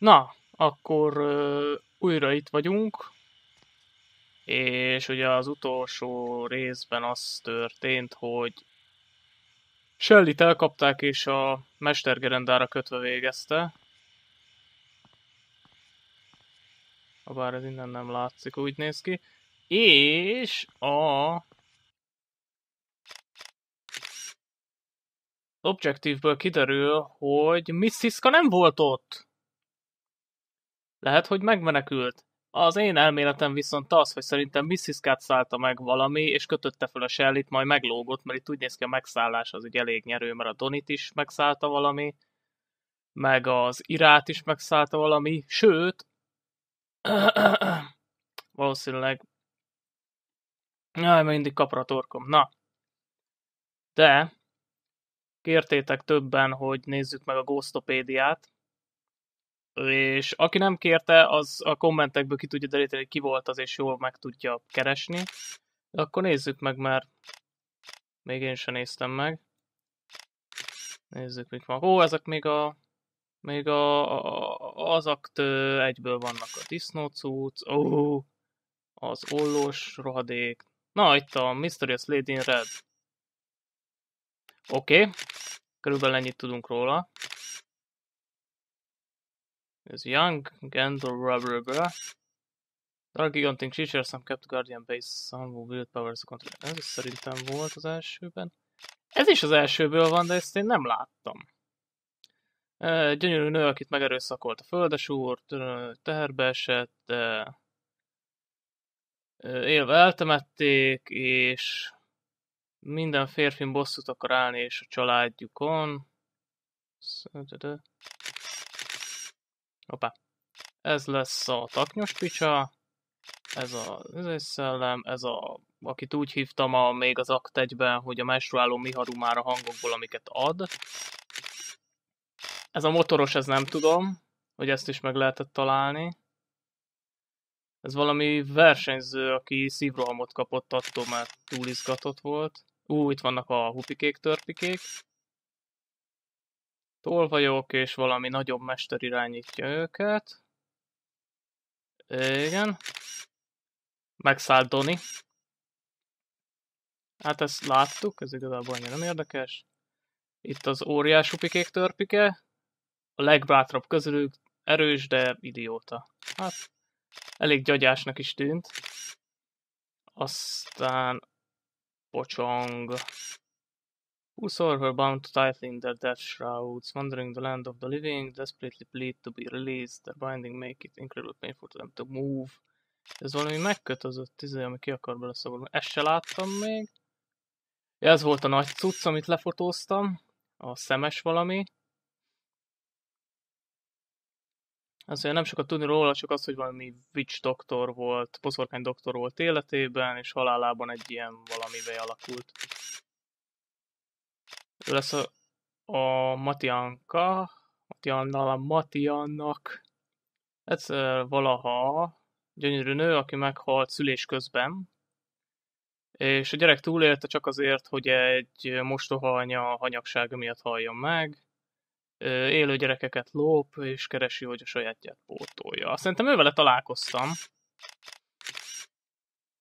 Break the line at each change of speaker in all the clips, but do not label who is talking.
Na, akkor uh, újra itt vagyunk, és ugye az utolsó részben az történt, hogy Shelly-t elkapták, és a mestergerendára kötve végezte. Bár ez innen nem látszik, úgy néz ki. És a Objective-ből kiderül, hogy Miss Siska nem volt ott. Lehet, hogy megmenekült. Az én elméletem viszont az, hogy szerintem Missziskát szállta meg valami, és kötötte fel a Shelly-t, majd meglógott, mert itt úgy néz ki a megszállás az ugye elég nyerő, mert a Donit is megszállta valami, meg az Irát is megszállta valami, sőt, valószínűleg Jaj, mindig kapra a torkom. Na. De kértétek többen, hogy nézzük meg a Ghostopédiát, és aki nem kérte, az a kommentekből ki tudja deríteni, ki volt az, és jól meg tudja keresni. De akkor nézzük meg, mert még én sem néztem meg. Nézzük, mik van. Ó, ezek még a... Még a, a, az akt egyből vannak a disznócuc. Ó, az ollós rohadék. Na, itt a Mysterious Lady in Red. Oké. Okay. Körülbelül ennyit tudunk róla. Ez Young, Gandor, Rubber, Dark Gigantic Creature, some kept Guardian Base, some will powers control. Ez is szerintem volt az elsőben. Ez is az elsőből van, de ezt én nem láttam. Gyönyörű nő, akit megerőszakolt a földesúr, teherbe esett, de élve eltemették, és minden férfi bosszút akar állni, és a családjukon. Hoppá. Ez lesz a taknyos picsa, ez a ez egy szellem, ez a, akit úgy hívtam a, még az akt egyben, hogy a menstruáló Miharu már a hangokból, amiket ad. Ez a motoros, ez nem tudom, hogy ezt is meg lehetett találni. Ez valami versenyző, aki szívrohamot kapott attól, mert túl izgatott volt. Ú, itt vannak a hupikék, törpikék. Tolvajok, és valami nagyobb mester irányítja őket. Igen. Megszállt Doni. Hát ezt láttuk, ez igazából annyira nem érdekes. Itt az óriás hupikék törpike. A legbátrabb közülük erős, de idióta. Hát, elég gyagyásnak is tűnt. Aztán Pocsong. Who saw her bound tightly in their death shrouds, wandering the land of the living, desperately plead to be released, their binding make it incredibly painful to them to move. Ez valami megkötözött izé, ami ki akar bele szabadulni. Ezt se láttam még. Ez volt a nagy cucc, amit lefotóztam. A szemes valami. Azért nem sokat tudni róla, csak az, hogy valami witch doktor volt, poszorkány doktor volt életében, és halálában egy ilyen valamivé alakult. Ő lesz a, a Matianka, Matiannal a Matiannak egyszer valaha gyönyörű nő, aki meghalt szülés közben, és a gyerek túlélte csak azért, hogy egy mostoha anya hanyagsága miatt halljon meg, élő gyerekeket lóp, és keresi, hogy a sajátját pótolja. Szerintem ővele találkoztam.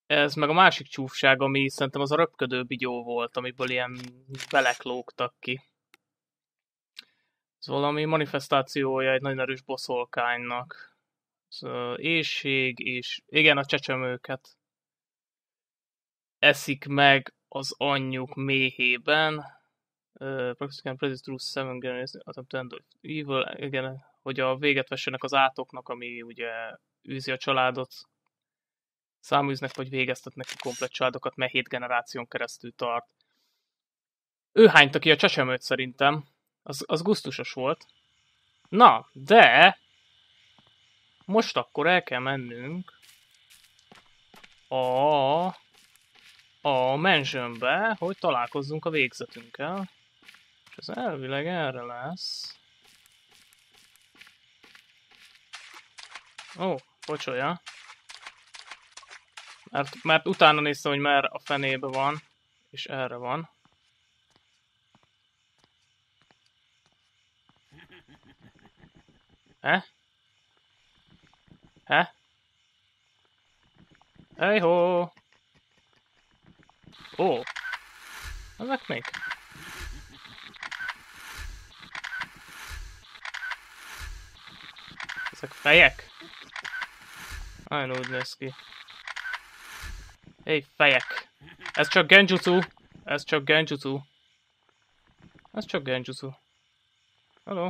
Ez meg a másik csúfság, ami szerintem az a röpködő bigyó volt, amiből ilyen belek lógtak ki. Ez valami manifestációja egy nagyon erős boszolkánynak. Ez éjség, és igen, a csecsemőket eszik meg az anyjuk méhében, uh, Practical Presence Through Seven End of Evil, igen, hogy a véget vessenek az átoknak, ami ugye űzi a családot, száműznek vagy végeztetnek ki komplet családokat, mert 7 generáción keresztül tart. Ő hányta ki a csecsemőt szerintem, az, az gusztusos volt. Na, de most akkor el kell mennünk a, a mansionbe, hogy találkozzunk a végzetünkkel. Ez elvileg erre lesz. Ó, pocsolja. Mert, mert utána néztem, hogy mer a fenébe van, és erre van. Eh? He? Hey! Ó! Ezek még? Ezek fejek? Nagyon úgy néz ki. Hé, fejek! Ez csak genjutsu! Ez csak genjutsu! Ez csak genjutsu. Hello.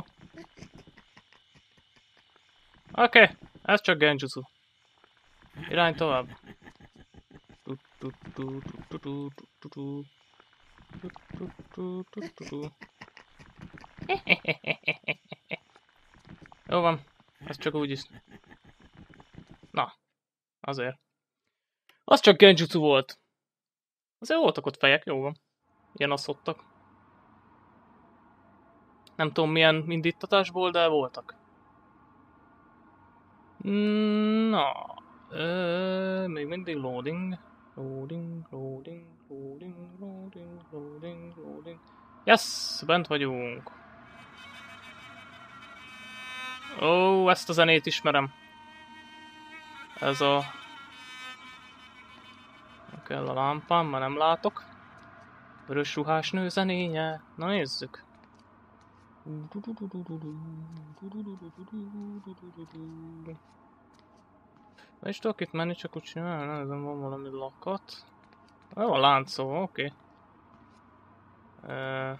Oké, okay, ez csak genjutsu. Irány tovább. Jó van, ez csak úgy is. Na, azért. Az csak genjutsu volt. Azért voltak ott fejek, jó van. Ilyen asszottak. Nem tudom milyen indítatásból, de voltak. Na, ö, még mindig loading. Loading, loading, loading, loading, loading, loading. Yes, bent vagyunk. Ó, ezt a zenét ismerem. Ez a... Kell a lámpám, már nem látok. Vörös ruhás nő zenéje. Na nézzük. És tudok itt menni, csak úgy csinálni, ezen van valami lakat. Jó, a láncó, oké. Okay. Uh,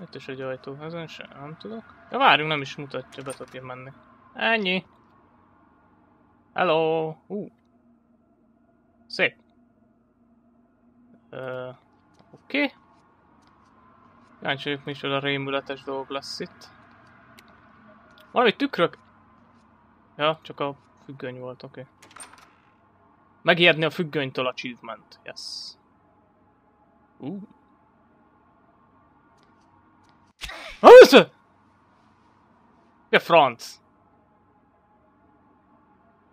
itt is egy ajtó, ezen sem nem tudok. Ja várjunk, nem is mutatja, be tudok én menni. Ennyi. Hello! Uh. Szép. Oké. Okay. Kíváncsi vagyok, micsoda rémületes dolog lesz itt. Valami tükrök... Ja, csak a függöny volt, oké. Okay. Megijedni a függönytől achievement, yes. Uh. Ez! Ja, franc!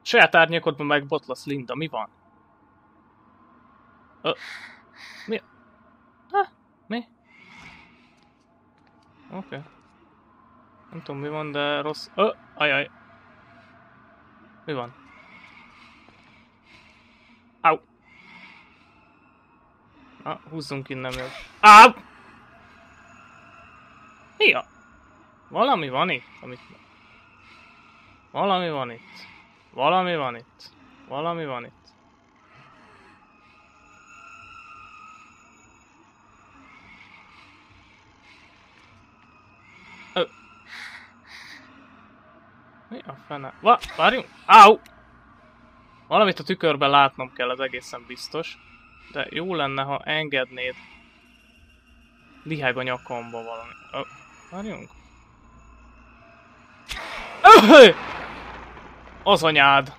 Saját árnyékodban megbotlasz, Linda, mi van? Ö, mi? Ha? Mi? Oké. Okay. Nem tudom mi van, de rossz... Ö, ajaj. Mi van? Au. Na, húzzunk innen még. Au! Mi a? Valami van itt, amit... Valami van itt. Valami van itt. Valami van itt. Mi a fene? Va, várjunk! Áú! Valamit a tükörben látnom kell, az egészen biztos. De jó lenne, ha engednéd Lihájba nyakamba valami. Várjunk. Öhö! Az anyád!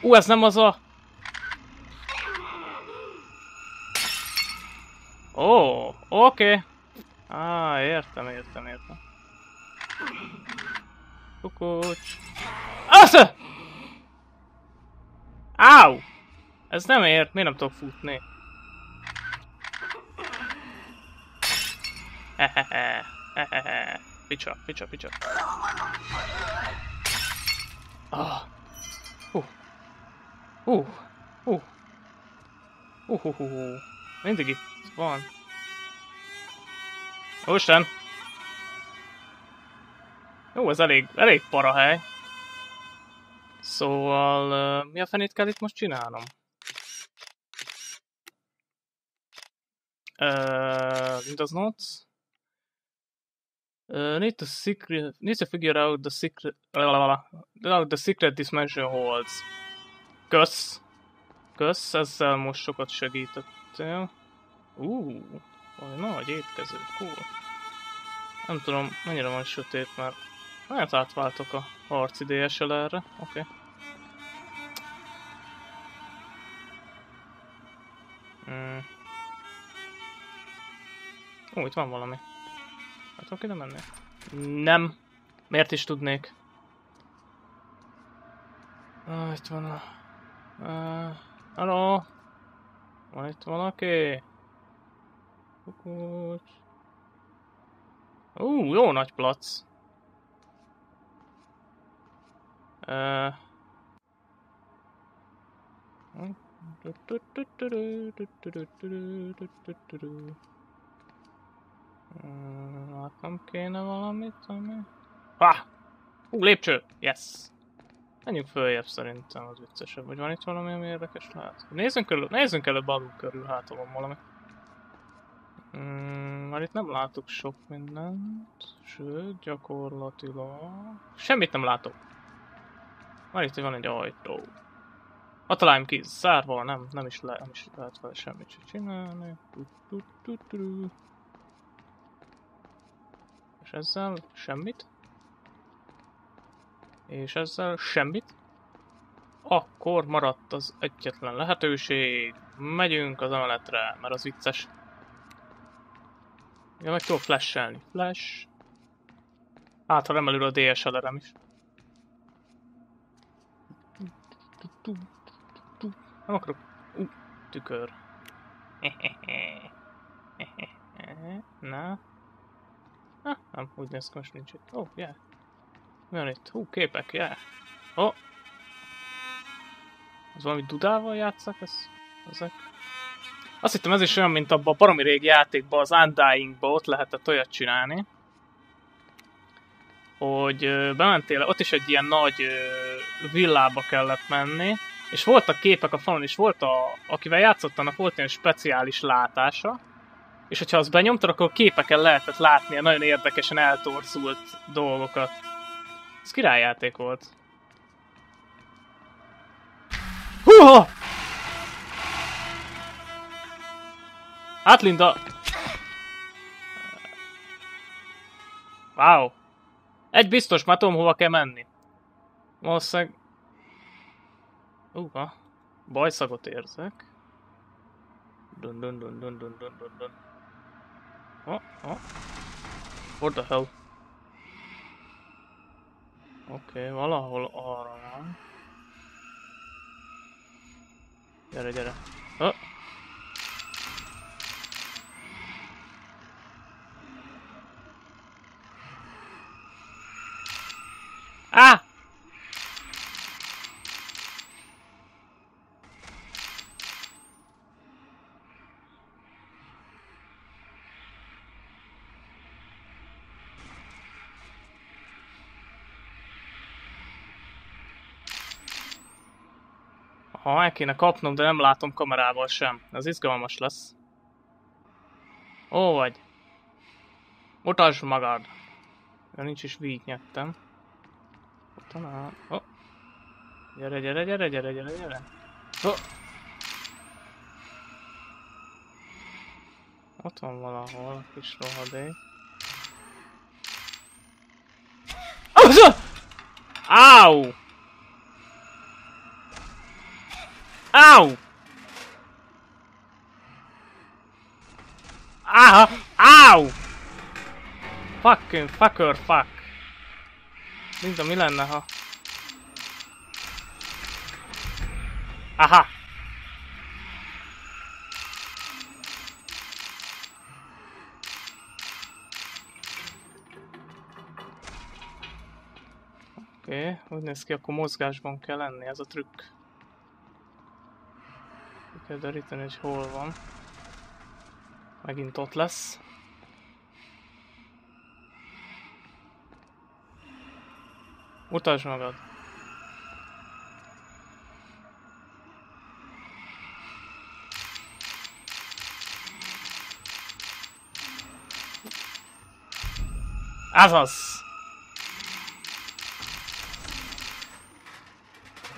Ú, ez nem az a... Ó, oké. Okay. Á, értem, értem, értem. Kukucs. Asz! Áú! Ez nem ért, miért nem tudok futni? Hehehe, hehehe. Picsa, picsa, picsa. Ah. Uh. Uh. Uh. Uh, uh, uh, uh. Mindig itt van. Úristen! Jó, ez elég, elég para hely. Szóval, uh, mi a fenét kell itt most csinálnom? Uh, Windows Notes. Uh, need to secret, need to figure out the secret, uh, the secret dimension holds. Kösz. Kösz, ezzel most sokat segítettél. Uh, valami nagy étkező, cool. Nem tudom, mennyire van sötét, mert Hát átváltok a harci DSLR-re, oké. Okay. Hmm. Ó, itt van valami. Hát tudok ide menni? Nem. Miért is tudnék? Ah, itt van a... Uh, Hello? Van itt valaki? Kukucs. Ú, uh, jó nagy plac. Uh, Látnom kéne valamit, ami... Ha! Hú, lépcső! Yes! Menjünk följebb szerintem, az viccesebb. Vagy van itt valami, ami érdekes lehet? Nézzünk, körül, nézzünk előbb alul körül, hát van valami. Mm, már itt nem látok sok mindent, sőt, gyakorlatilag... Semmit nem látok. Már itt van egy ajtó. A találjam ki, zárva, nem, nem is, le, nem is lehet vele semmit sem csinálni. És ezzel semmit. És ezzel semmit. Akkor maradt az egyetlen lehetőség. Megyünk az emeletre, mert az vicces. Ja, meg tudok flashelni. Flash. Hát, ha nem a DSLR-em is. Nem akarok... Uh, tükör. Na. Ah, nem, úgy néz ki, most nincs itt. Oh, yeah. Mi van itt? Hú, képek, yeah. Oh. Ez valami dudával játszak, ez, ezek? Azt hittem ez is olyan, mint abban a baromi régi játékban, az Undying-ba ott lehetett olyat csinálni, hogy bementél, ott is egy ilyen nagy villába kellett menni, és voltak képek a falon, és volt a, akivel játszottam, volt ilyen speciális látása, és hogyha azt benyomtad, akkor képeken lehetett látni a nagyon érdekesen eltorzult dolgokat. Ez királyjáték volt. Húha! Hát Linda! Wow! Egy biztos, már tudom hova kell menni. Valószínűleg... Uha. Bajszagot érzek. Dun dun dun dun dun dun dun dun. Oh, oh. What the hell? Oké, okay, valahol arra nem. Gyere, gyere. Oh. Ah! Ha el kéne kapnom, de nem látom kamerával sem. Ez izgalmas lesz. Ó vagy. Mutasd magad. Ja, nincs is víz nyettem. Talán... Oh. Gyere, gyere, gyere, gyere, gyere, gyere. Oh. Ott van valahol a kis rohadék. Oh, Áú! Áha! Áú! Fucking fucker fuck! Linda, mi lenne, ha... Aha! Oké, okay, úgy néz ki, akkor mozgásban kell lenni, ez a trükk. Kell deríteni, hogy hol van. Megint ott lesz. Mutasd magad. Ez az!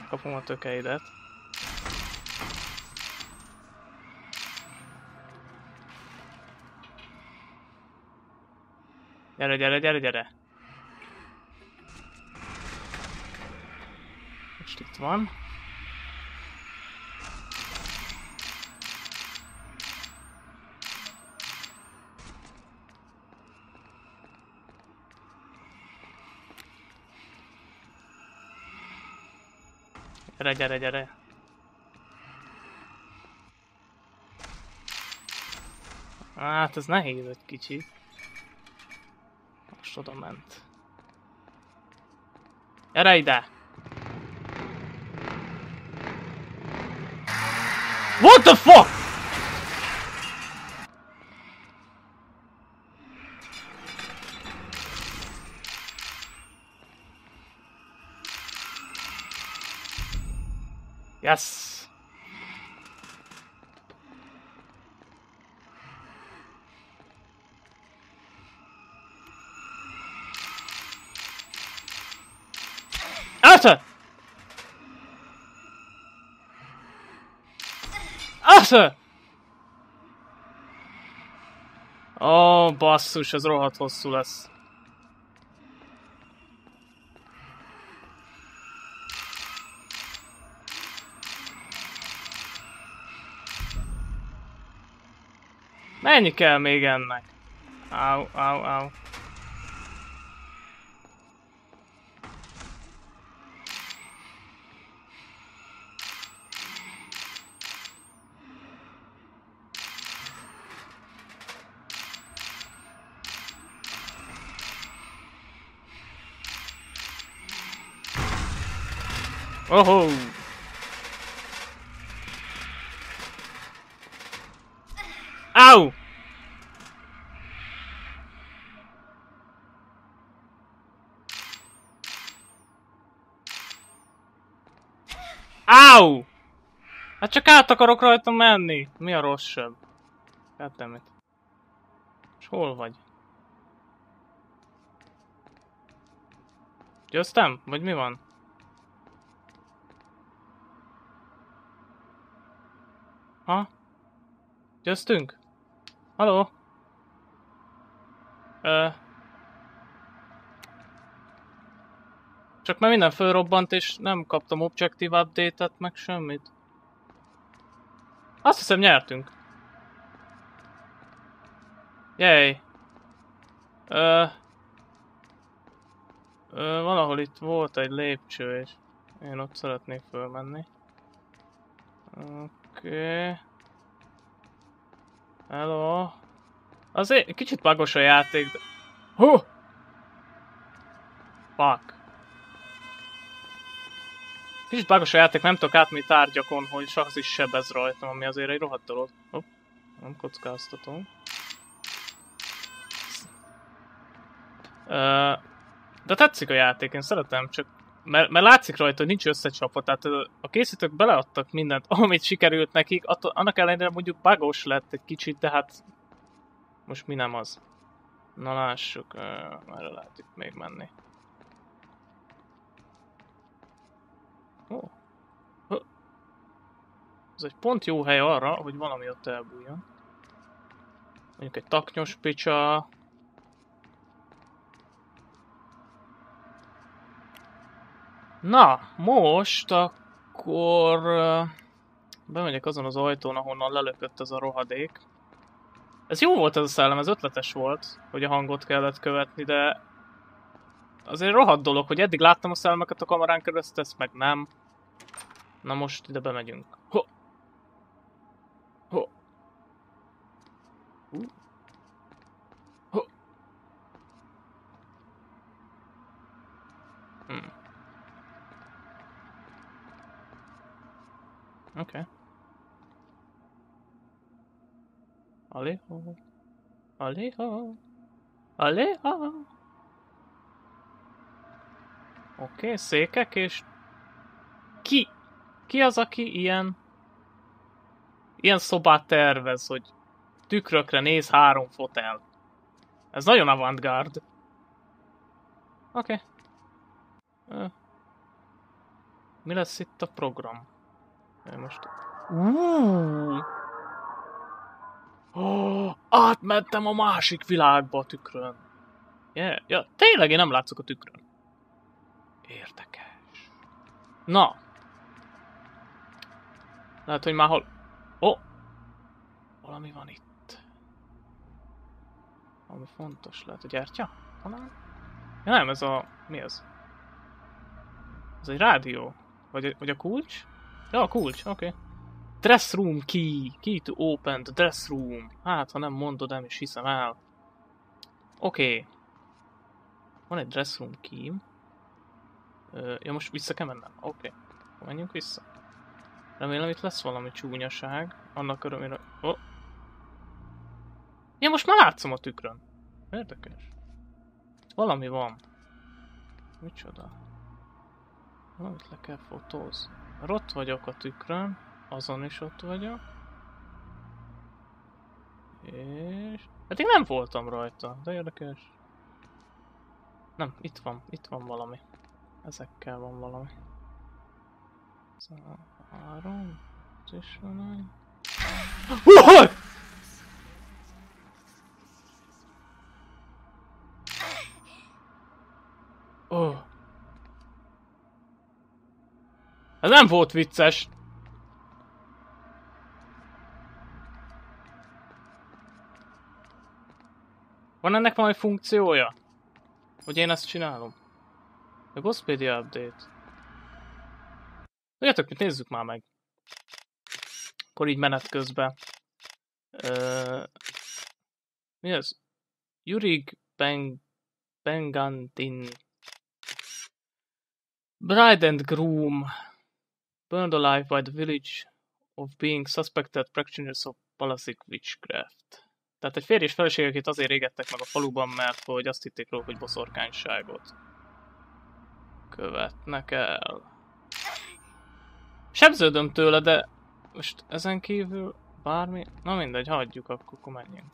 Kapom a tökeidet. Gyere, gyere, gyere, gyere! itt van. Gyere, gyere, gyere. Hát ez nehéz egy kicsit. Most oda ment. Gyere ide! What the fuck? Yes! Arthur! Arthur! Ó, basszus, ez rohadt hosszú lesz. Mennyi kell még ennek? Au, au, au. Oh! Ow! Ow! Hát csak át akarok rajta menni. Mi a rosszabb? Goddammit. És hol vagy? Győztem? Vagy mi van? Ha? Győztünk? Haló? Ö... Csak már minden fölrobbant és nem kaptam Objective Update-et, meg semmit. Azt hiszem nyertünk. Jej. Ö... Ö, valahol itt volt egy lépcső, és én ott szeretnék fölmenni. Okay. Hello. Azért kicsit bagos a játék, de... Hú! Fuck. Kicsit bagos a játék, nem tudok átmenni tárgyakon, hogy az is sebez rajtam, ami azért egy rohadt dolog. Hopp, nem kockáztatom. De tetszik a játék, én szeretem, csak mert, mert látszik rajta, hogy nincs összecsapva, tehát a készítők beleadtak mindent, amit sikerült nekik, attól, annak ellenére mondjuk bagos lett egy kicsit, de hát most mi nem az. Na lássuk, erre lehet itt még menni. Oh. Ez egy pont jó hely arra, hogy valami ott elbújjon. Mondjuk egy taknyos picsa, Na, most akkor bemegyek azon az ajtón, ahonnan lelökött ez a rohadék. Ez jó volt ez a szellem, ez ötletes volt, hogy a hangot kellett követni, de azért rohadt dolog, hogy eddig láttam a szellemeket a kamerán keresztül, ezt meg nem. Na most ide bemegyünk. Ho! Ho! Uh. Okay. Aleho. Aleho. Aleho. Oké, okay, székek és... Ki? Ki az, aki ilyen... Ilyen szobát tervez, hogy tükrökre néz három fotel. Ez nagyon avantgard. Oké. Okay. Mi lesz itt a program? Most... Uh! Oh, átmentem a másik világba a tükrön. Yeah. Ja, tényleg én nem látszok a tükrön. Érdekes. Na. Lehet, hogy már hol... Oh! Valami van itt. Valami fontos lehet, hogy gyertya? Talán? Ja, nem, ez a... Mi ez? Ez egy rádió. Vagy, vagy a kulcs? Ja, kulcs, oké. Okay. Dress key. Key to open the dress room. Hát, ha nem mondod, nem is hiszem el. Oké. Okay. Van egy dress room key. Ö, ja, most vissza kell mennem. Oké. Okay. Menjünk vissza. Remélem itt lesz valami csúnyaság. Annak örömére... Oh. Ja, most már látszom a tükrön. Érdekes. Valami van. Micsoda? Valamit le kell fotózni. Mert ott vagyok a tükrön. Azon is ott vagyok. És... Pedig nem voltam rajta, de érdekes. Nem, itt van, itt van valami. Ezekkel van valami. Szóval három, egy. What? Oh. Ez nem volt vicces. Van ennek valami funkciója? Hogy én ezt csinálom? A Ghostpedia update. Tudjátok mit, nézzük már meg. Akkor így menet közben. Uh, mi ez? Yurig Beng Bengantin. Bride and groom burned alive by the village of being suspected practitioners of Palasic witchcraft. Tehát egy férj és feleség, akit azért égettek meg a faluban, mert hogy azt hitték róla, hogy boszorkányságot követnek el. Sebződöm tőle, de most ezen kívül bármi... Na mindegy, hagyjuk, akkor, akkor menjünk.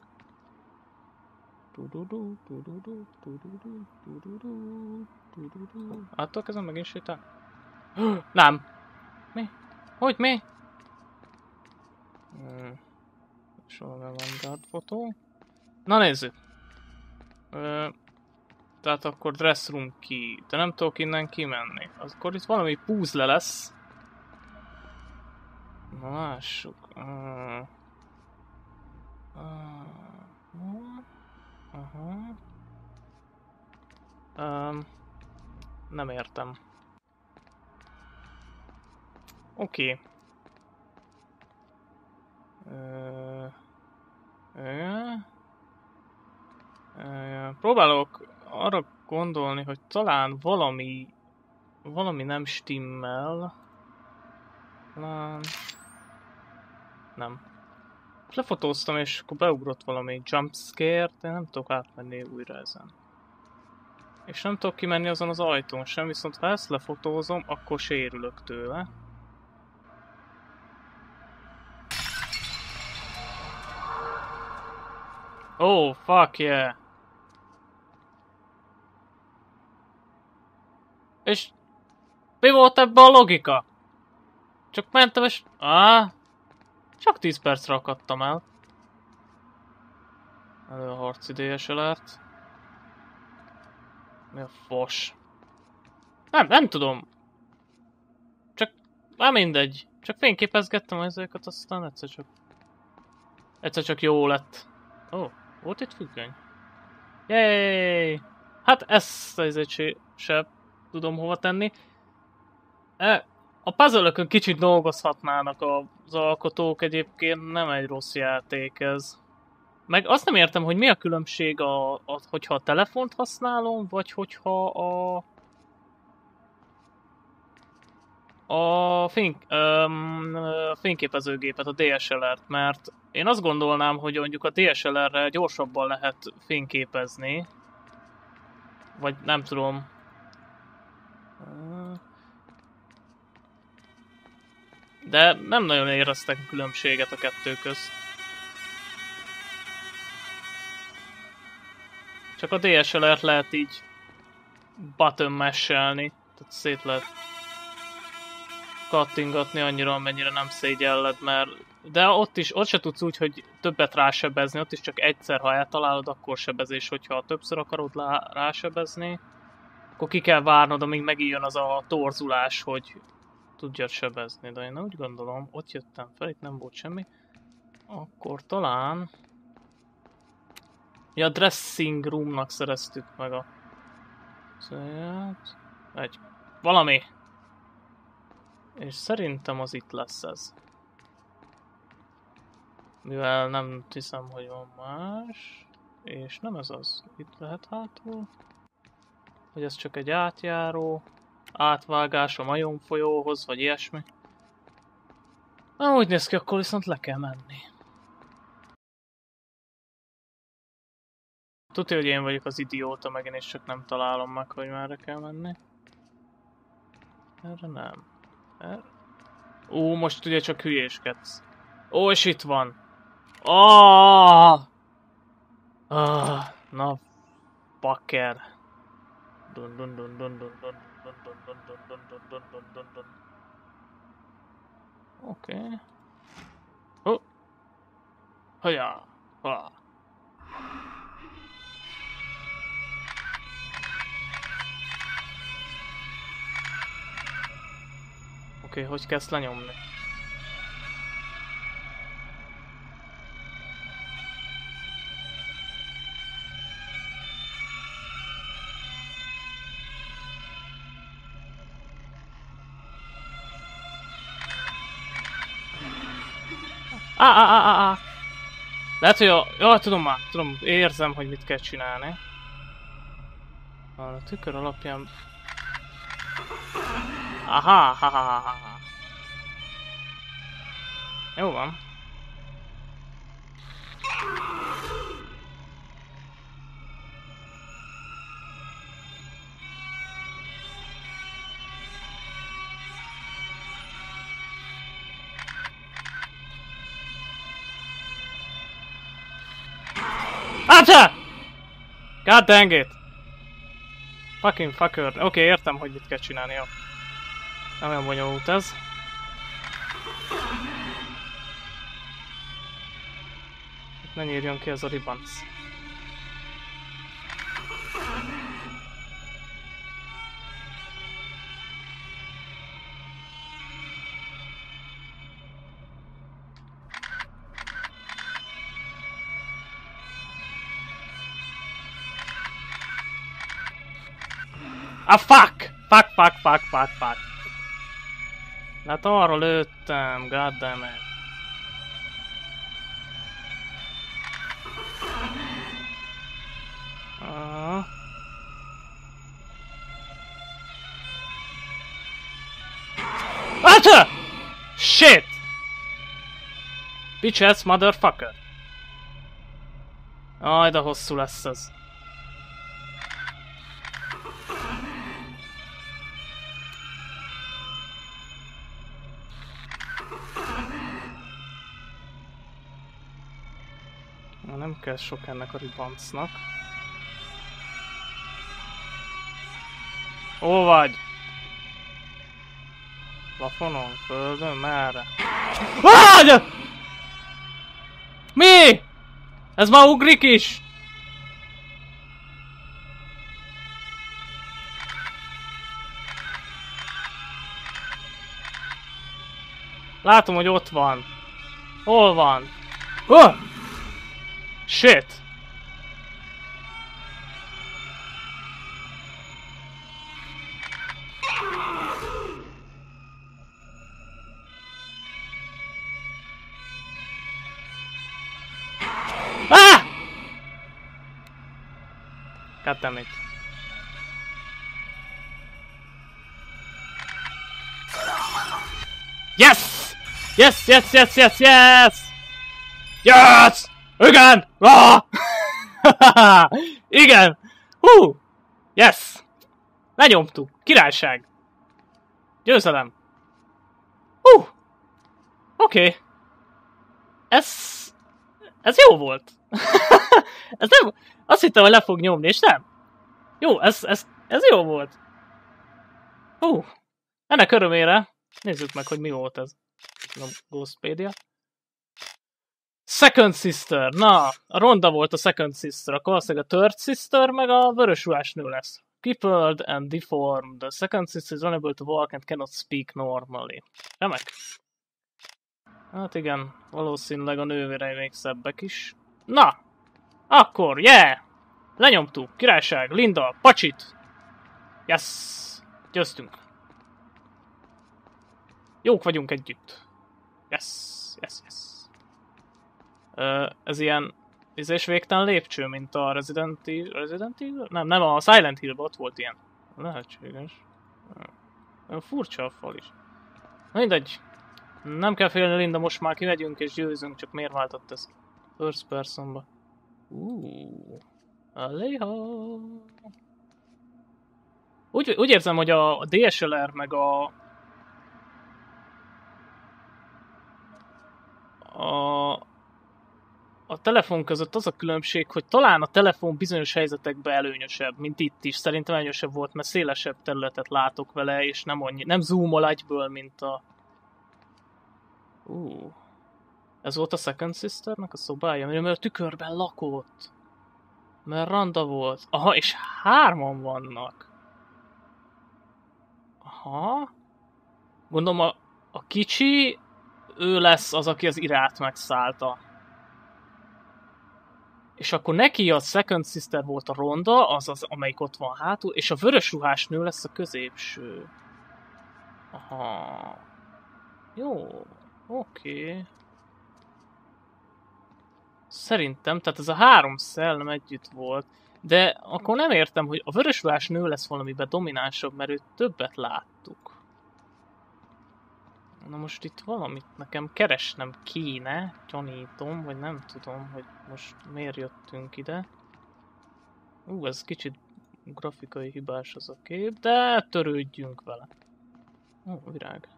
Attól kezdem megint sétál? Nem! Mi? Hogy mi? Hmm. És valami vanguard fotó. Na nézzük. Ö, tehát akkor dressroom ki. De nem tudok innen kimenni. Akkor itt valami puzzle lesz. Na lássuk. Uh, uh, um, nem értem. Oké. Okay. Próbálok arra gondolni, hogy talán valami valami nem stimmel. Talán... Nem. Lefotóztam és akkor beugrott valami jumpscare, de nem tudok átmenni újra ezen. És nem tudok kimenni azon az ajtón sem, viszont ha ezt lefotózom, akkor sérülök tőle. Oh, fuck yeah! És mi volt ebben a logika? Csak mentem és... Ah, csak 10 percre akadtam el. Elő a harc ideje se lehet. Mi a fos? Nem, nem tudom. Csak, már mindegy. Csak fényképezgettem ezeket, aztán egyszer csak... Egyszer csak jó lett. Ó, oh, volt itt függöny? Yay! Hát ezt az egy se tudom hova tenni. E, a puzzle kicsit dolgozhatnának az alkotók egyébként, nem egy rossz játék ez. Meg azt nem értem, hogy mi a különbség, a, a, hogyha a telefont használom, vagy hogyha a... A, fény, um, a fényképezőgépet, a DSLR-t, mert én azt gondolnám, hogy mondjuk a DSLR-rel gyorsabban lehet fényképezni, vagy nem tudom, de nem nagyon éreztek különbséget a kettő közt. Csak a DSLR-t lehet így button messelni, tehát szét lehet kattingatni annyira, amennyire nem szégyelled, mert de ott is, ott se tudsz úgy, hogy többet rásebezni, ott is csak egyszer, ha eltalálod, akkor sebezés, hogyha többször akarod rásebezni, akkor ki kell várnod, amíg megijön az a torzulás, hogy tudjad sebezni, de én úgy gondolom, ott jöttem fel, itt nem volt semmi. Akkor talán... A dressing roomnak szereztük meg a... Egy... Valami! És szerintem az itt lesz ez. Mivel nem hiszem, hogy van más. És nem ez az. Itt lehet hátul. Hogy ez csak egy átjáró átvágás a majom folyóhoz, vagy ilyesmi. Na, úgy néz ki, akkor viszont le kell menni. Tudja, hogy én vagyok az idióta, megint és csak nem találom meg, hogy merre kell menni. Erre nem. Ó, most ugye csak hülyéskedsz. Ó, és itt van. Ah! Ah, na, bakker. Dun dun dun dun dun dun dun dun dun dun dun dun dun dun dun. Oké. Oh. Haja. Ha. Oké, hogy kezd lenyomni? Á, á, á, á, á. Lehet, hogy a... Ja, tudom már, tudom, érzem, hogy mit kell csinálni. A tükör alapján... Aha, ha, ha, ha, ha. Jó van. Ácsa! God dang it! Fucking fucker. Oké, okay, értem, hogy mit kell csinálni, jó. Nem olyan bonyolult ez. Ne nyírjon ki ez a ribanc. Ah, fuck! Fuck, fuck, fuck, fuck, fuck. Hát arra lőttem, goddammit. Ah. Atcha! Shit! Bitch motherfucker. Aj, de hosszú lesz ez. Na, nem kell sok ennek a ribancnak. Hol vagy? Plafonon, földön, merre? Vagy! Mi? Ez már ugrik is! Látom, hogy ott van. Hol van? Oh! Shit! Ah! God damn it. Yes! Yes, yes, yes, yes, yes! Yes! Igen! Ah! Igen! Hú! Yes! Lenyomtuk! Királyság! Győzelem! Hú! Oké. Okay. Ez... Ez jó volt. ez nem... Azt hittem, hogy le fog nyomni, és nem. Jó, ez, ez, ez jó volt. Hú! Ennek örömére nézzük meg, hogy mi volt ez. Ghostpedia. Second Sister. Na, a ronda volt a Second Sister, akkor valószínűleg a Third Sister, meg a vörös nő lesz. Crippled and deformed. The second sister is unable to walk and cannot speak normally. Remek. Hát igen, valószínűleg a nővérei még szebbek is. Na! Akkor, yeah! Lenyomtuk, királyság, Linda, pacsit! Yes! Győztünk. Jók vagyunk együtt. Yes, yes, yes. Ez ilyen és végtelen lépcső, mint a Resident Evil, Resident Evil? Nem, nem, a Silent hill ott volt ilyen. Lehetséges. Olyan furcsa a fal is. Mindegy. Nem kell félni, Linda, most már kimegyünk és győzünk, csak miért váltott ez? First personba. Uh, Aleha. Úgy, úgy érzem, hogy a DSLR meg a... A, a telefon között az a különbség, hogy talán a telefon bizonyos helyzetekben előnyösebb, mint itt is. Szerintem előnyösebb volt, mert szélesebb területet látok vele, és nem, annyi, nem zoomol egyből, mint a... Uh. Ez volt a Second Sisternek a szobája, mert a tükörben lakott. Mert randa volt. Aha, és hárman vannak. Aha. Gondolom a, a kicsi, ő lesz az, aki az irát megszállta. És akkor neki a Second Sister volt a ronda, az az, amelyik ott van hátul, és a vörös ruhás nő lesz a középső. Aha. Jó, oké. Okay. Szerintem, tehát ez a három szellem együtt volt. De akkor nem értem, hogy a vörös ruhás nő lesz valamiben dominánsabb, mert őt többet láttuk. Na most itt valamit nekem keresnem kéne, gyanítom, vagy nem tudom, hogy most miért jöttünk ide. Ú, ez kicsit grafikai hibás az a kép, de törődjünk vele. Ó, virág.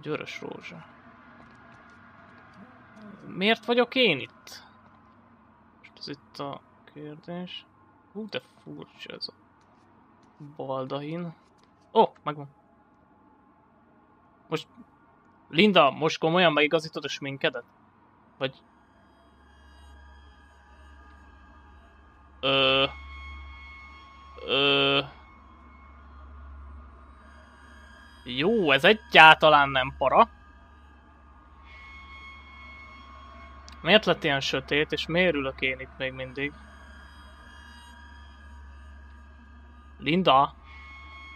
Györös rózsa. Miért vagyok én itt? Most ez itt a kérdés. Hú, de furcsa ez a baldahin. Ó, oh, megvan. Most, Linda, most komolyan megigazítod a sminkedet? Vagy... Ö... Ö... Jó, ez egyáltalán nem para. Miért lett ilyen sötét, és miért ülök én itt még mindig? Linda!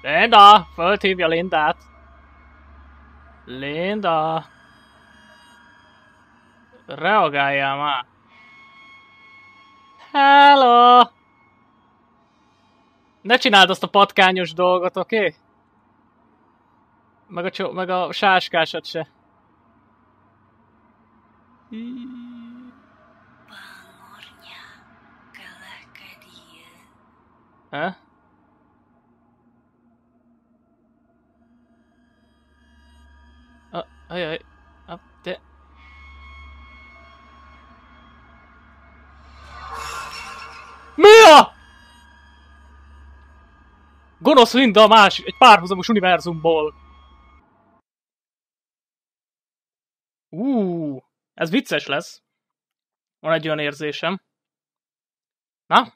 Linda! Fölthívja Lindát! Linda! Reagáljál már! Hello! Ne csináld azt a patkányos dolgot, oké? Okay? Meg a, meg a sáskásat se. Ha? Ajaj, a, de... Mi a? Gonosz Linda más, egy párhuzamos univerzumból. Uh, ez vicces lesz. Van egy olyan érzésem. Na?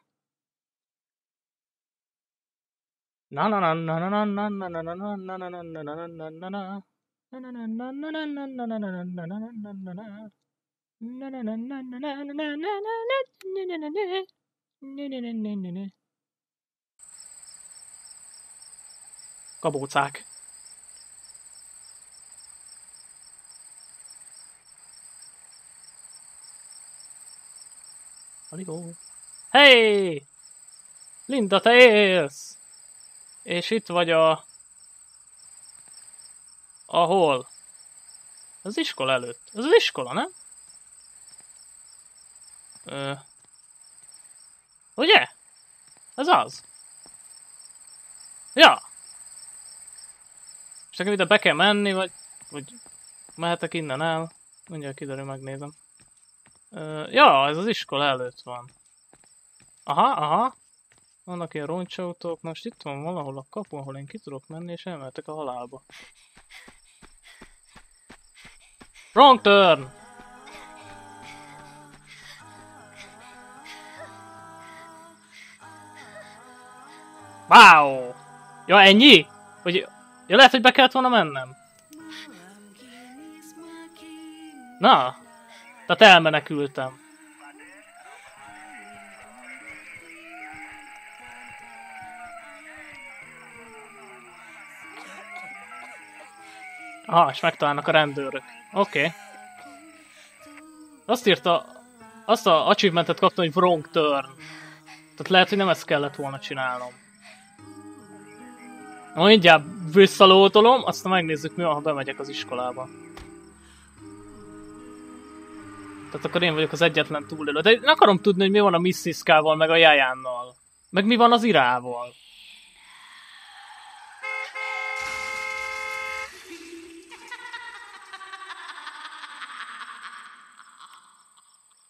Na na na na na na na na na na na na na na na na na Kabócák. Aligó. Hey! Linda, te élsz! És itt vagy a Ahol? Az iskola előtt. Ez az iskola, nem? Ö... Ugye? Ez az. Ja. És nekem ide be kell menni, vagy... Vagy mehetek innen el. Mindjárt kiderül, megnézem. Ö, ja, ez az iskola előtt van. Aha, aha. Vannak ilyen roncsautók, most itt van valahol a kapu, ahol én ki tudok menni, és elmehetek a halálba. Wrong turn! Wow! Ja, ennyi? Hogy... Ja, lehet, hogy be kellett volna mennem. Na, tehát elmenekültem. Aha, és megtalálnak a rendőrök. Oké. Okay. Azt írta, azt a achievementet kaptam, hogy wrong turn. Tehát lehet, hogy nem ezt kellett volna csinálnom. Mindjárt visszalótolom, aztán megnézzük mi van, ha bemegyek az iskolába. Tehát akkor én vagyok az egyetlen túlélő. De én akarom tudni, hogy mi van a Missiskával, meg a Jajánnal. Meg mi van az Irával.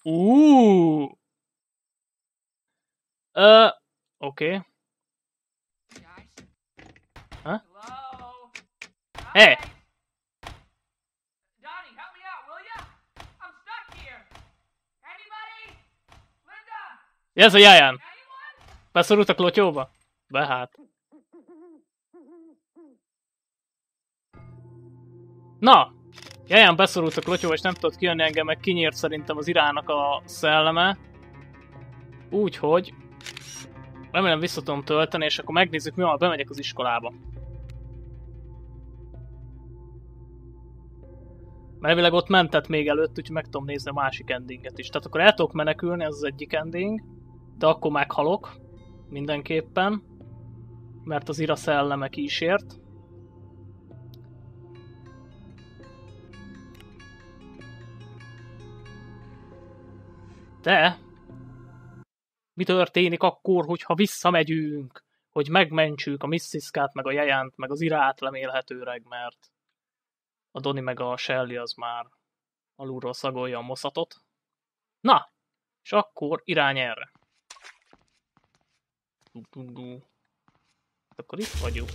Ooh. Uh, okay. Huh? Hello? Hey.
Donnie, help me out, will ya? I'm stuck here. Anybody? Linda?
Yes, a jajám. Behát. Na, Jaján beszorult a klotyóba, és nem tudott kijönni engem, meg kinyírt szerintem az irának a szelleme. Úgyhogy... Remélem vissza tudom tölteni, és akkor megnézzük, mi van, bemegyek az iskolába. Mert elvileg ott mentett még előtt, úgyhogy meg tudom nézni a másik endinget is. Tehát akkor el tudok menekülni, ez az egyik ending, de akkor meghalok. Mindenképpen. Mert az ira szelleme kísért. De... Mi történik akkor, hogyha visszamegyünk? Hogy megmentsük a Missiskát, meg a Jajánt, meg az irát remélhetőleg, mert a Doni meg a Shelly az már alulról szagolja a moszatot. Na, és akkor irány erre. Du-du-du. Akkor itt vagyunk.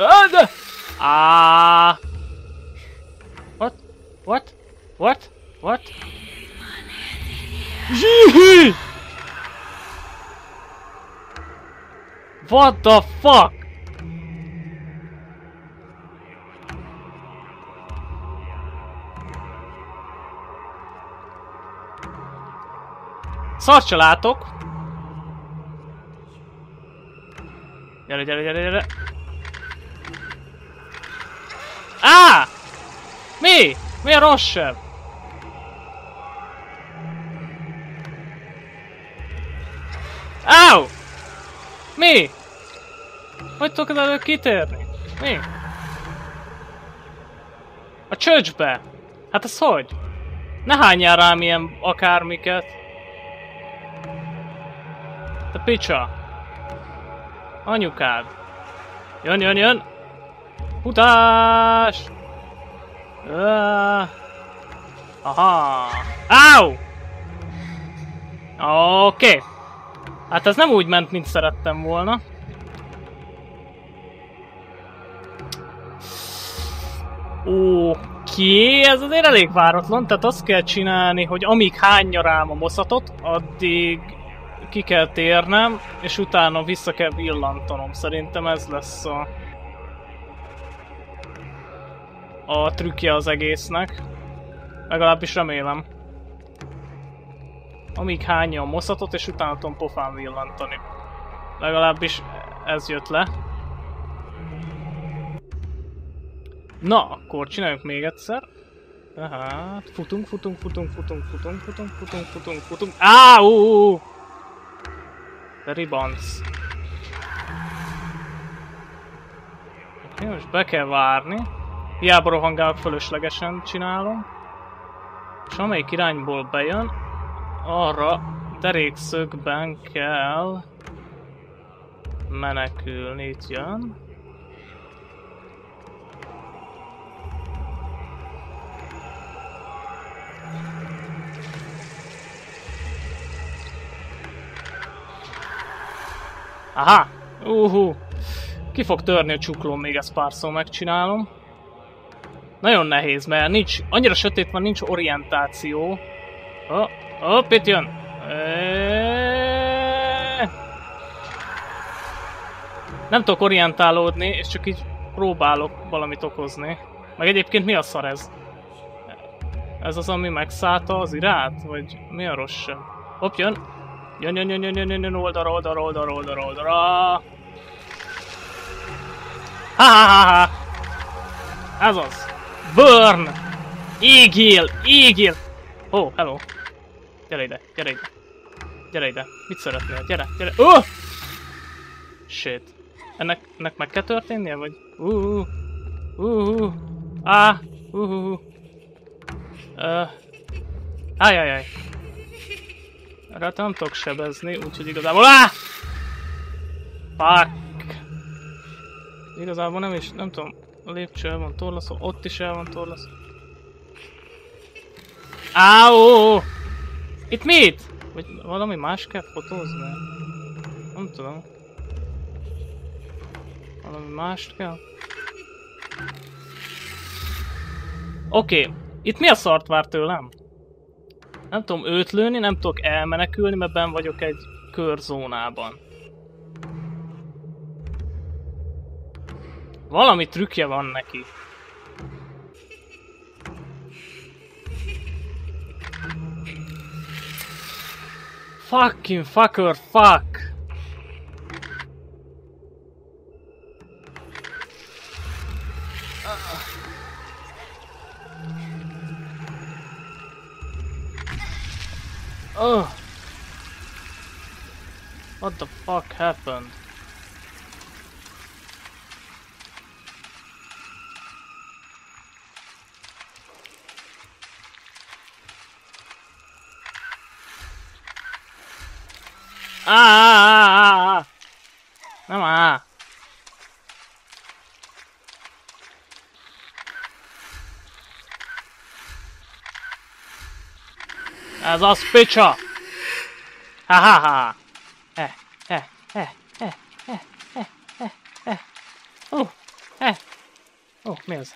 Ah, de... Ah. What? What? What? What? Zsíhi! What the fuck? Szart se látok. Gyere, gyere, gyere, gyere. Á! Mi? Mi a rossz sem? Áu! Mi? Hogy tudok az előtt kitérni? Mi? A csöcsbe? Hát ez hogy? Ne hányjál rám ilyen akármiket. Te picsa. Anyukád. Jön, jön, jön. Futás! Ah. Aha. Áu! Oké. Hát ez nem úgy ment, mint szerettem volna. Oké, okay, ez azért elég váratlan, tehát azt kell csinálni, hogy amíg hányja rám a moszatot, addig ki kell térnem, és utána vissza kell villantanom. Szerintem ez lesz a... a trükkje az egésznek. Legalábbis remélem. Amíg hányja a moszatot, és utána tudom pofán villantani. Legalábbis ez jött le. Na, akkor csináljuk még egyszer. Tehát, futunk, futunk, futunk, futunk, futunk, futunk, futunk, futunk, futunk. Á, ú, The ribbons. Oké, most be kell várni. Hiába rohangálok fölöslegesen csinálom. És amelyik irányból bejön, arra derékszögben kell menekülni. Itt jön. Aha! Uhu! Ki fog törni a csuklón, még ezt párszor megcsinálom. Nagyon nehéz, mert nincs, annyira sötét van, nincs orientáció. Oh, hopp, itt jön! Nem tudok orientálódni, és csak így próbálok valamit okozni. Meg egyébként mi a szar ez? Ez az, ami megszállta az irát? Vagy mi a rossz sem? Hopp, jön! Jön, jön, jön, jön, jön, jön, jön, oldalra, oldalra, oldalra, oldalra, oldalra. Ha, ha, ha, ha. Ez az. Burn! Égél! Égél! Oh, hello. Gyere ide, gyere ide. Gyere ide. Mit szeretnél? Gyere, gyere. Oh! Shit. Ennek, ennek meg kell történnie, vagy? Uh, uh, uh, ah, uh. Ajajaj. Erre hát nem tudok sebezni, úgyhogy igazából... Ah! Fuck! Igazából nem is, nem tudom, a lépcső el van torlaszó, ott is el van torlaszó. Áó! Itt mit? Vagy valami más kell fotózni? Nem tudom. Valami mást kell? Oké, okay. itt mi a szart vár tőlem? Nem tudom őt lőni, nem tudok elmenekülni, mert ben vagyok egy körzónában. Valami trükkje van neki. Fucking fucker, fuck! Oh! What the fuck happened? Ah, ah, ah, ah. Nem áll. Ez az picsa! Ha ha ha! Eh, eh, eh, eh, eh, eh, eh, eh. Ó, eh. Ó, mi ez?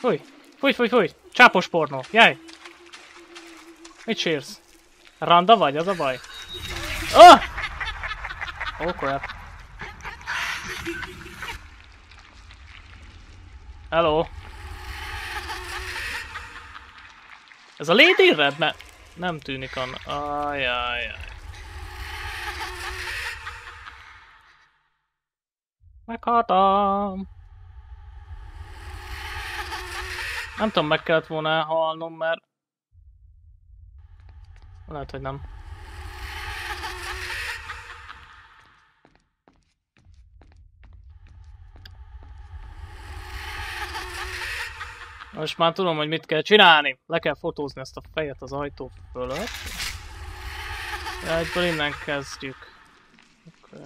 Fúj, fúj, fúj, fúj! Csápos pornó, jaj! Mit sírsz? Randa vagy, az a baj? Oh! Oh crap. Hello. Ez a Lady Red, mert nem tűnik annak. Ajajaj. Meghaltam. Nem tudom, meg kellett volna halnom, mert... Lehet, hogy nem. Most már tudom, hogy mit kell csinálni. Le kell fotózni ezt a fejet az ajtó fölött. Ja, egyből innen kezdjük. Oké.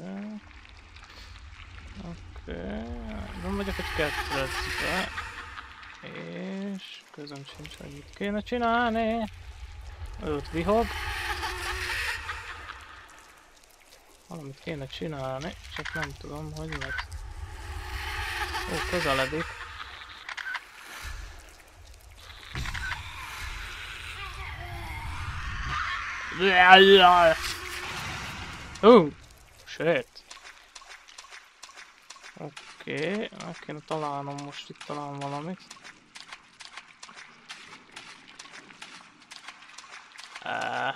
Oké. Nem vagyok egy ketrecbe. És közöm sincs, hogy mit kéne csinálni. Őt vihog. Valamit kéne csinálni, csak nem tudom, hogy meg. Ó, közeledik. Oh, shit. Oké, okay, meg kéne találnom most itt talán valamit. Uh,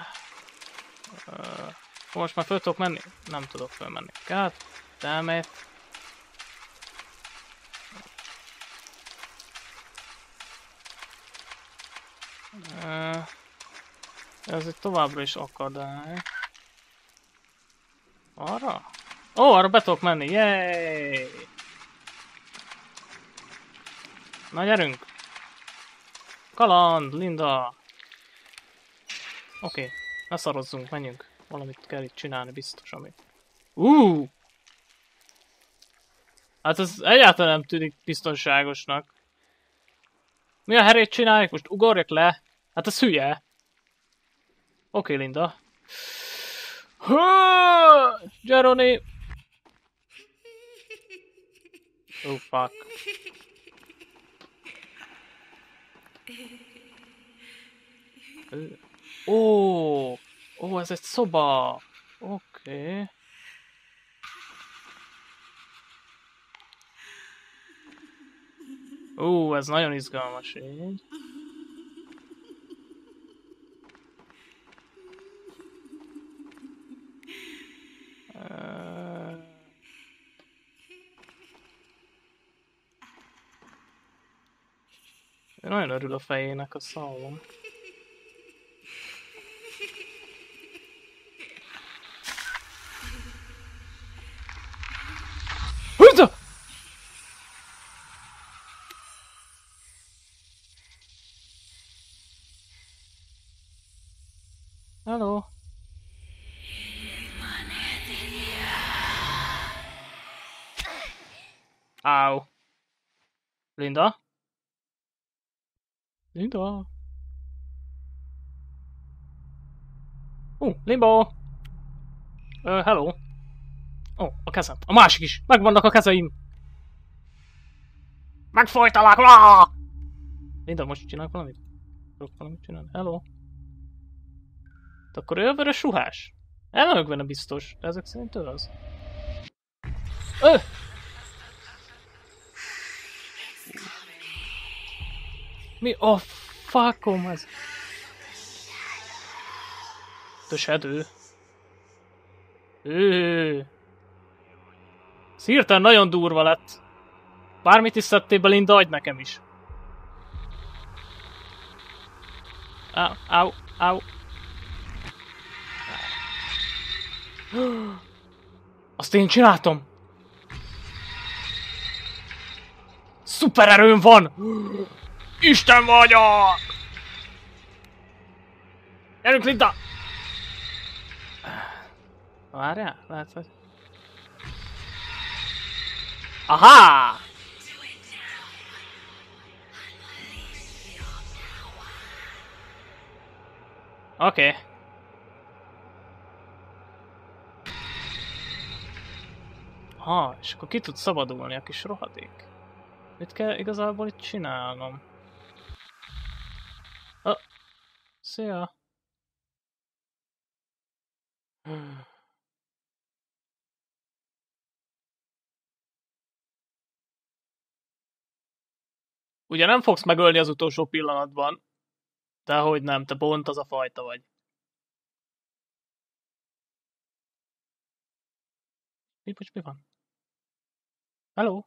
uh, most már föl tudok menni? Nem tudok fölmenni. God damn it. Uh, ez itt továbbra is akadály. Arra? Ó, oh, arra be tudok menni, yay! Na gyerünk! Kaland, Linda! Oké, okay. ne szarozzunk, menjünk. Valamit kell itt csinálni, biztos, amit. Uh! Hát ez egyáltalán nem tűnik biztonságosnak. Mi a herét csináljuk? Most ugorjak le? Hát ez hülye. Oké, okay, Linda. Jeroni! Oh, fuck. Ó, oh, oh, ez egy szoba. Oké. Okay. Ó, ez nagyon izgalmas így. Én nagyon örül a fejének a szalom. Húzza! Hello. Áú. Linda? Linda? Ú, uh, Limbo! Uh, hello. Ó, oh, a kezem. A másik is. Megvannak a kezeim. Megfojtalak! Lá! Linda, most csinálok valamit? Tudok valamit csinálni? Hello? De akkor ő a vörös ruhás? El vagyok benne biztos. Ezek szerint ő az. Ö! Mi a fakom ez? The Shadow. Ő. Ez nagyon durva lett. Bármit is szedtél be, Linda, adj nekem is. Au, au, au. Azt én csináltam. Szuper erőm van! Isten vagyok! Gyerünk, Linda! Várjál, lehet, hogy... Aha! Oké. Okay. Ha, és akkor ki tud szabadulni a kis rohadék. Mit kell igazából itt csinálnom? Szia! Ugye nem fogsz megölni az utolsó pillanatban, de hogy nem, te pont az a fajta vagy. Mi, most mi van? Hello?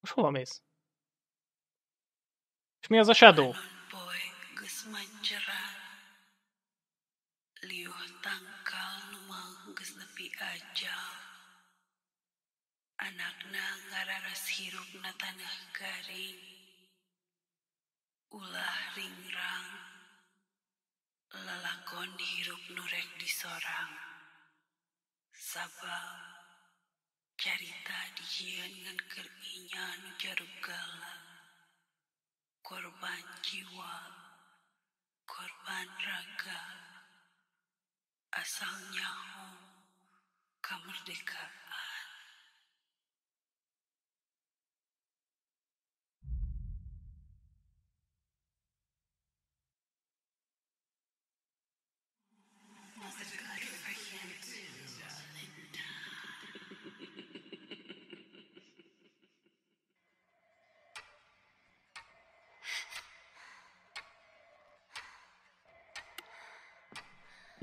Most hova mész? Czy za Shadow?
anakna ngararas hirup na tanah garing ulah ringrang lalakon hirup nurek disorang sabal carita dijieun ngan keur jaruk galang Korban jiwa Korban raga. Asalnya Kemerdekaan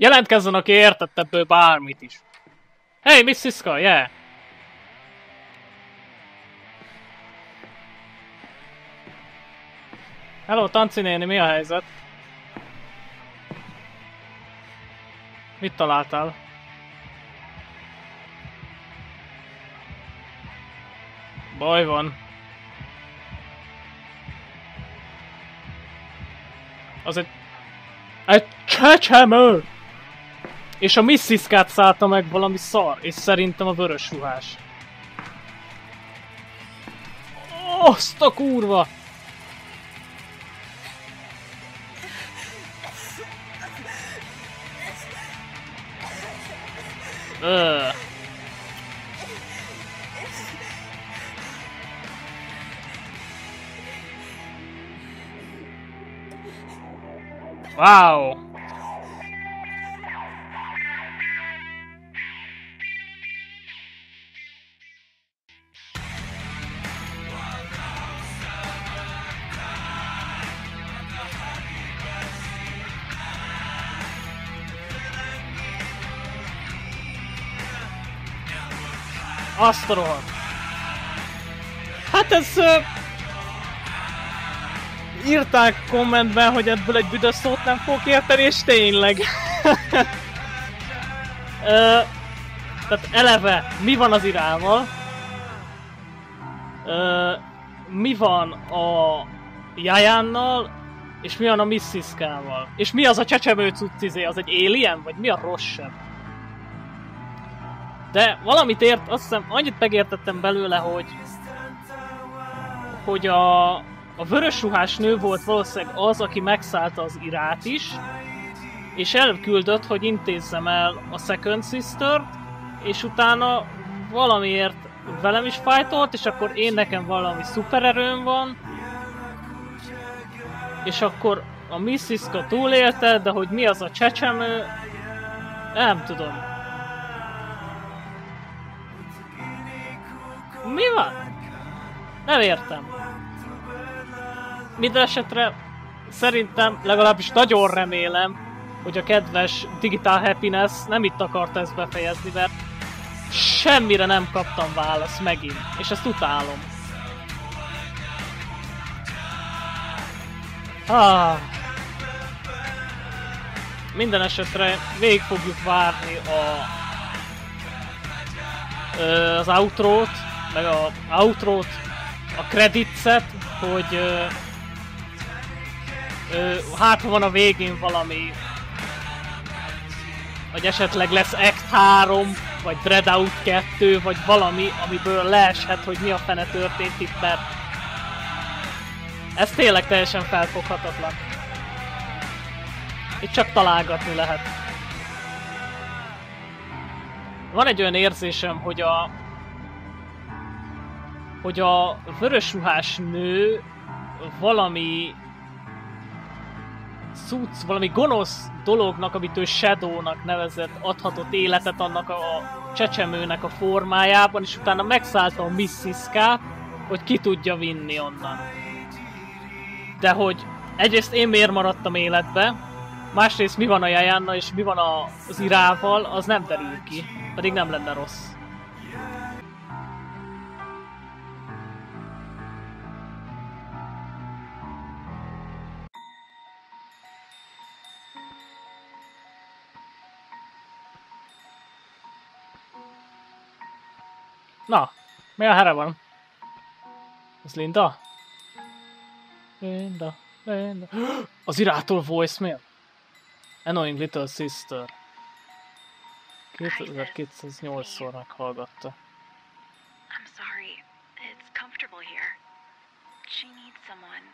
Jelentkezzen, aki értett ebből bármit is. Hey, Miss Siska, yeah! Hello, Tanci néni, mi a helyzet? Mit találtál? Baj van. Az egy... Egy csecsemő! És a Missiskát szállta meg valami szar, és szerintem a vörös ruhás. Azt a kurva! Öh. Wow! Azt a rohadt. Hát ez... Uh, írták kommentben, hogy ebből egy büdös szót nem fog érteni, és tényleg. uh, tehát eleve, mi van az irával? Uh, mi van a Jajánnal, és mi van a Missiskával? És mi az a csecsemő cuccizé? Az egy alien? Vagy mi a rossz sem? De valamit ért, azt hiszem annyit megértettem belőle, hogy hogy a, a vörös ruhás nő volt valószínűleg az, aki megszállta az irát is, és elküldött, hogy intézzem el a Second sister és utána valamiért velem is fájtolt, és akkor én nekem valami szupererőm van, és akkor a Missiska túlélte, de hogy mi az a csecsemő, nem tudom. Mi van? Nem értem. Minden esetre szerintem, legalábbis nagyon remélem, hogy a kedves Digital Happiness nem itt akarta ezt befejezni, mert semmire nem kaptam választ megint, és ezt utálom. Ah. Minden esetre végig fogjuk várni a az outrót, meg a outrót, a creditset, hogy ö, hát van a végén valami vagy esetleg lesz Act 3, vagy Dreadout 2, vagy valami, amiből leeshet, hogy mi a fene történt itt, mert ez tényleg teljesen felfoghatatlan. Itt csak találgatni lehet. Van egy olyan érzésem, hogy a... hogy a vörösruhás nő valami szuc, valami gonosz dolognak, amit ő Shadownak nevezett, adhatott életet annak a csecsemőnek a formájában, és utána megszállta a Missiskát, hogy ki tudja vinni onnan. De hogy egyrészt én miért maradtam életbe, másrészt mi van a Jajánnal és mi van az Irával, az nem derül ki, pedig nem lenne rossz. Na, mi a here van? Ez Linda? Linda, Linda. Az irától voicemail? Annoying Little Sister. 2208-szor meghallgatta.
I'm sorry. It's comfortable here. She needs someone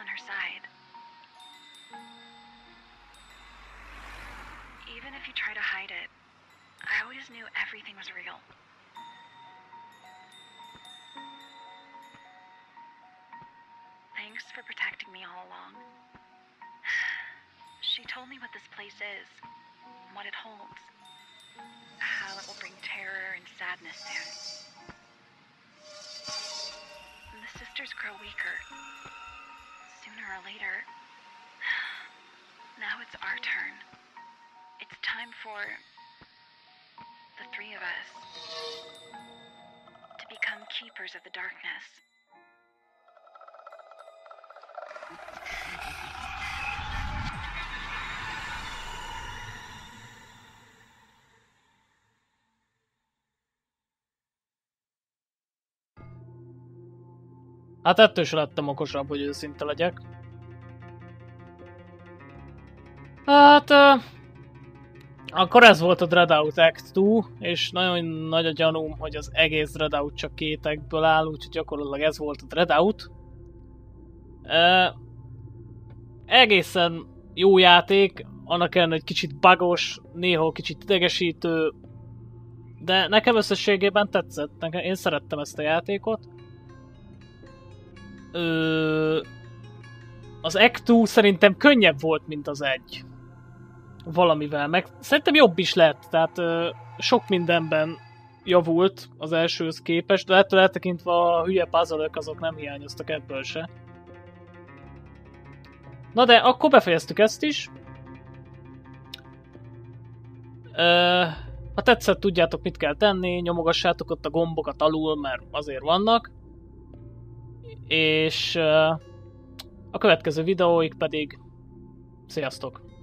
on her side. Even if you try to hide it, I always knew everything was real. Thanks for protecting me all along. She told me what this place is, what it holds, how it will bring terror and sadness soon. The sisters grow weaker. Sooner or later. Now it's our turn. It's time for the three of us to become keepers of the darkness.
Hát ettől se lettem okosabb, hogy őszinte legyek. Hát... Uh, akkor ez volt a Dreadout Act 2, és nagyon nagy a gyanúm, hogy az egész Dreadout csak két aktből áll, úgyhogy gyakorlatilag ez volt a Dreadout. Uh, egészen jó játék, annak ellenére, hogy kicsit bagos, néha kicsit idegesítő, de nekem összességében tetszett, nekem, én szerettem ezt a játékot. Ö, az Act szerintem könnyebb volt, mint az egy. Valamivel, meg szerintem jobb is lett, tehát ö, sok mindenben javult az elsőhöz képest, de ettől eltekintve a hülye puzzle azok nem hiányoztak ebből se. Na de akkor befejeztük ezt is. Ö, ha tetszett, tudjátok mit kell tenni, nyomogassátok ott a gombokat alul, mert azért vannak. És a következő videóig pedig sziasztok!